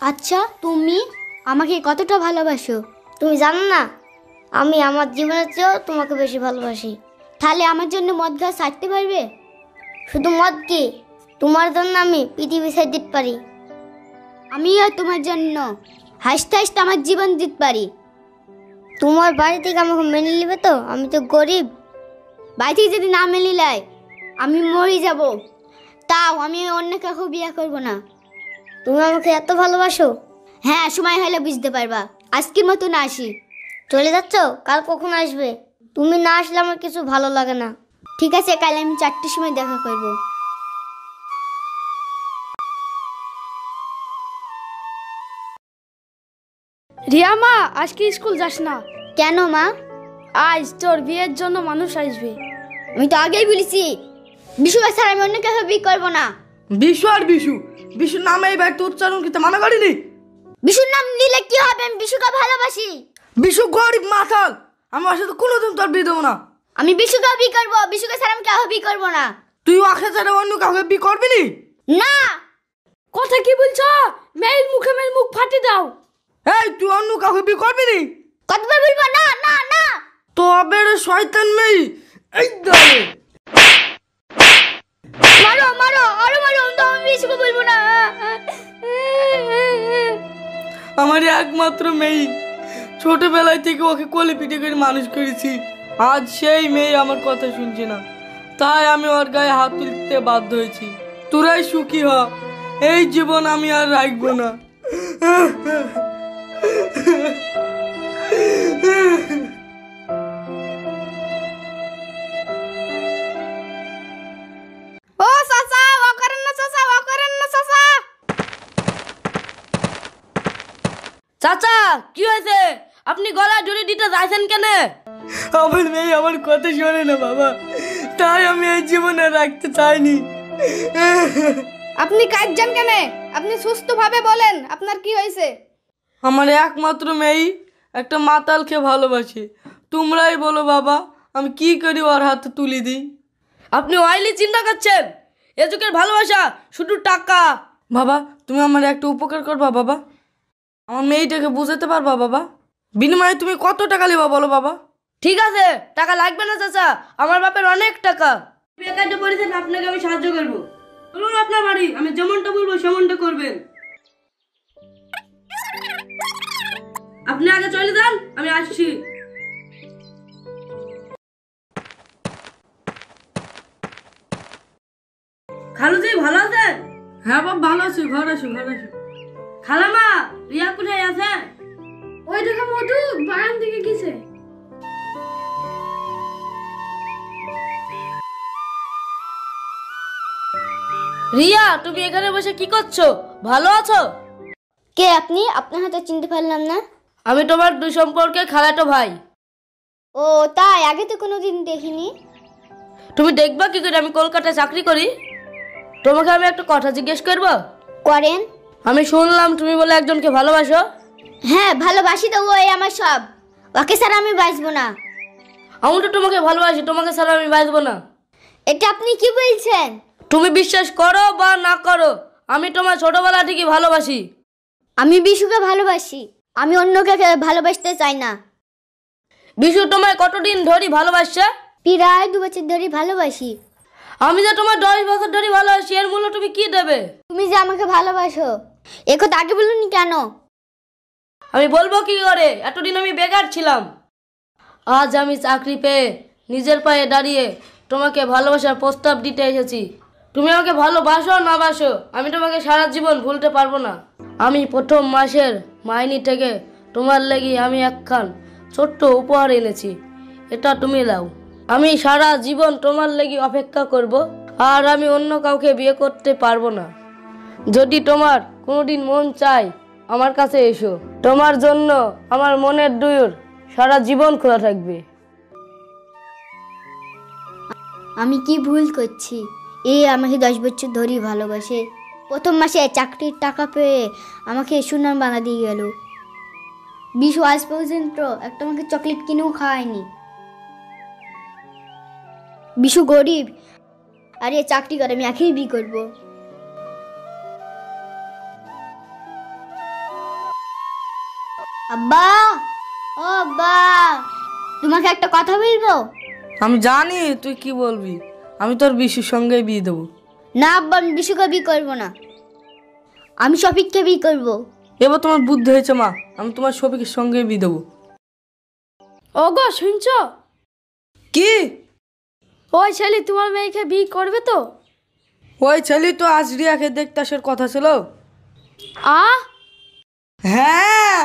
আচ্ছা তুমি আমাকে কতটা ভালোবাসো? তুমি জানো না? আমি আমার জীবনের চেয়েও তোমাকে বেশি ভালোবাসি। তাহলে আমার জন্য মদ গাছ ছাড়তে পারবে? শুধু মদ কি? তোমার জন্য আমি পৃথিবী ছেড়ে দিতে পারি। আমিও তোমার জন্য হাসতে হাসতে আমার জীবন দিতে পারি। তোমার বাড়ি থেকে আমাকে মেনে নেবে তো? আমি তো গরিব। বাড়ি থেকে যদি না মেনে নেয়, আমি মরে যাব। তাও আমি অন্য কাউকে বিয়ে করব না। তুমি আমাকে এত ভালোবাসো? হ্যাঁ সময় হলে বুঝতে পারবা। আজকের মতো না আসি। চলে যাচ্ছ? কাল কখন আসবে? তুমি না আসলে আমার কিছু ভালো লাগে না। ঠিক আছে কাল আমি চারটের সময় দেখা করব। রিয়া মা আজকে স্কুল যাস না? কেন মা? আজ তোর বিয়ের জন্য মানুষ আসবে। আমি তো আগেই বলেছি। বিশু ছাড়া আমি অন্য কাউকে বিয়ে করব না। বিশু আর বিশু। বিশুর নামে এই বাড়িতে উচ্চারণ করতে মানা করিনি? বিশুর নাম নিলে কি হবে? আমি বিশুকে ভালোবাসি। বিশু গরিব মাথাল আমার সাথে কোনোদিন তোর বিয়ে দেবো না। আমি বিশুকে বিয়ে করব। বিশুকে ছাড়া আমি কাউকে বিয়ে করব না। তুই ওকে ছাড়া অন্য কাউকে বিয়ে করবি নি? না। কথা কি বলছো? মেয়ের মুখে মেয়ের মুখ ফাটি দাও। এই তুই অন্য কাউকে বিয়ে করবি নি? কতবার বলব? না না না। তবে রে শয়তান মেয়ে। এই দাঁড়ে মারো মারো আরও মারো বিশুকে বলব না। আমার একমাত্র মেয়ে। ছোটবেলায় থেকে ওকে কোলে পিঠে করে মানুষ করেছি। আজ সেই মেয়ে আমার কথা শুনছে না। তাই আমি ওর গায়ে হাত তুলতে বাধ্য হয়েছি। তোরাই সুখী হ। এই জীবন আমি আর রাখব না। কি হয়েছে? আপনি গলা জড়িয়ে দিতে যাইছেন কেন? আমার মেয়ে আমার কথা শোনে না বাবা। তাই আমি এই জীবনে রাখতে চাইনি। আপনি কাজ যান কেন? আপনি সুস্থভাবে বলেন আপনার কি হয়েছে? আমার একমাত্র মেয়ে একটা মাতালকে ভালোবাসে। তোমরাই বলো বাবা আমি কি করি ওর হাতে তুলি দিই? আপনি অয়েলি চিন্তা করছেন? এ যুগের ভালোবাসা শুধু টাকা। বাবা তুমি আমার একটা উপকার করবা বাবা। আমার মেয়েটাকে বুঝাতে পারবা বাবা? বিনিময়ে তুমি কত টাকা নেবা বলো বাবা? ঠিক আছে টাকা লাগবে না চাচা। আমার বাপের অনেক টাকা। বেকারটা পড়েছেন আপনাকে আমি সাহায্য করব। বলুন আপনার বাড়ি আমি যেমনটা বলব সেমনটা করবেন। আপনি আগে চলে যান আমি আসছি। খালুজি ভালো আছেন? হ্যাঁ বাবা ভালো আছি। ঘর আসো ঘর আসো খালামা রিয়া কোথায় আছে? ওই দেখো মধু বাগান থেকে গেছে। রিয়া তুমি এখানে বসে কি করছ? ভালো আছো? কে আপনি? আপনার হাতে চিনতে পারলাম না। আমি তোমার দুই সম্পর্কে খালাটো ভাই। ও তাই? আগে তো কোনোদিন দেখিনি। তুমি দেখবা কি করে আমি কলকাতায় চাকরি করি? তোমাকে আমি একটা কথা জিজ্ঞেস করব? করেন। আমি শুনলাম তুমি বলে একজনকে ভালোবাসো। হ্যাঁ ভালোবাসি তো ওই আমার সব। ওকে স্যার আমি বাঁচবো না। আমি তো তোমাকে ভালোবাসি তোমাকে ছাড়া আমি বাঁচবো না। এটা আপনি কি বলছেন? তুমি বিশ্বাস করো বা না করো আমি তোমার ছোটবেলা থেকে ভালোবাসি। আমি বিশুকে ভালোবাসি আমি অন্য কাউকে ভালোবাসতে চাই না। বিশু তোমায় কতদিন ধরে ভালোবাসছে? প্রায় দু বছর ধরে ভালোবাসি। আমি যে তোমার দশ বছর ধরে ভালোবাসি এর মূল্য তুমি কি দেবে? তুমি যে আমাকে ভালোবাসো এ কথা আগে বলুনি কেন? আমি বলব কি করে? এতদিন আমি বেকার ছিলাম। আজ আমি চাকরি পেয়ে নিজের পায়ে দাঁড়িয়ে তোমাকে ভালোবাসার প্রস্তাব দিতে এসেছি। তুমি আমাকে ভালোবাসো না বাসো, আমি তোমাকে সারা জীবন ভুলতে পারব না। আমি প্রথম মাসের মাইনি থেকে তোমার লেগে আমি একখান ছোট্ট উপহার এনেছি। এটা তুমি লাও আমি সারা জীবন তোমার লেগে অপেক্ষা করব, আর আমি অন্য কাউকে বিয়ে করতে পারব না। যদি তোমার কোনোদিন মন চায় আমার কাছে এসো। তোমার জন্য আমার মনের দুয়র সারা জীবন খোলা থাকবে। আমি কি ভুল করছি? এ আমাকে দশ বছর ধরেই ভালোবাসে। প্রথম মাসে চাকরির টাকা পেয়ে আমাকে সুনাম বানা দিয়ে গেল। বিশু আজ পর্যন্ত একটা আমাকে চকলেট কিনেও খাওয়ায়নি। বিশু গরিব। আরে চাকরি করে, আমি একেই বি করব। আব্বা ও আব্বা তোমাকে একটা কথা বলব? আমি জানি তুই কি বলবি? আমি তোর বিশুর সঙ্গে বিয়ে দেবো। না আব্বা আমি বিশুকে বিয়ে করব না। আমি শফিককে বিয়ে করব। এবার তোমার বুদ্ধি হয়েছে মা। আমি তোমার শফিকের সঙ্গে বিয়ে দেবো। ওগো শুনছো? কি? ওই ছেলে তোমার মেয়েকে বিয়ে করবে তো? ওই ছেলে তো আজ রিয়াকে দেখতে আসার কথা ছিল। আ হ্যাঁ।